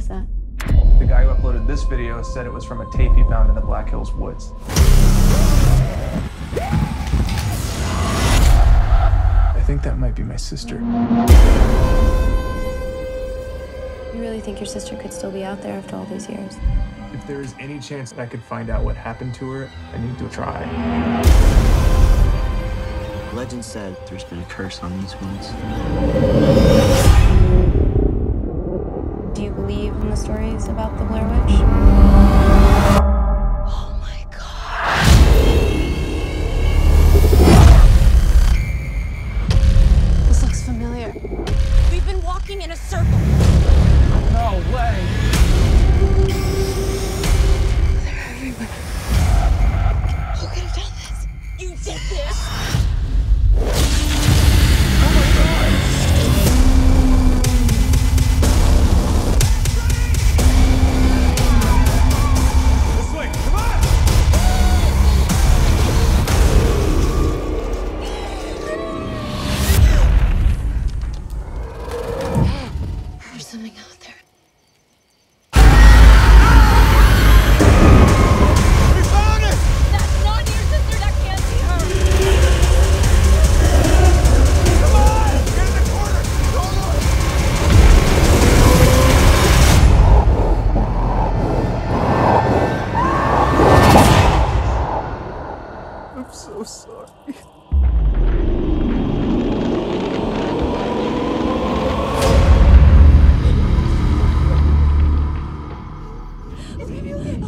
is that? The guy who uploaded this video said it was from a tape he found in the Black Hills woods. I think that might be my sister. You really think your sister could still be out there after all these years? If there is any chance that I could find out what happened to her, I need to try. Legend said there's been a curse on these woods. The stories about the Blair Witch? Oh my god. This looks familiar. We've been walking in a circle. No way! I'm so sorry. Okay. okay.